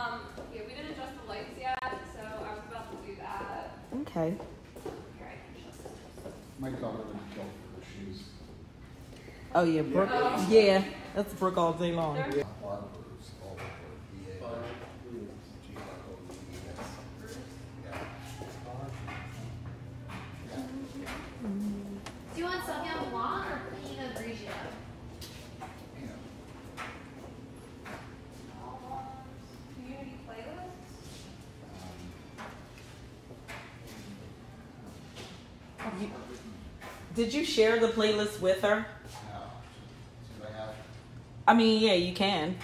Um, yeah, we didn't adjust the lights yet, so I was about to do that. Okay. My daughter would for shoes. Oh, yeah, Brooke. Oh, yeah, yeah that's Brooke all day long. Yeah. Do you want something on the lawn You, did you share the playlist with her? No. I mean, yeah, you can.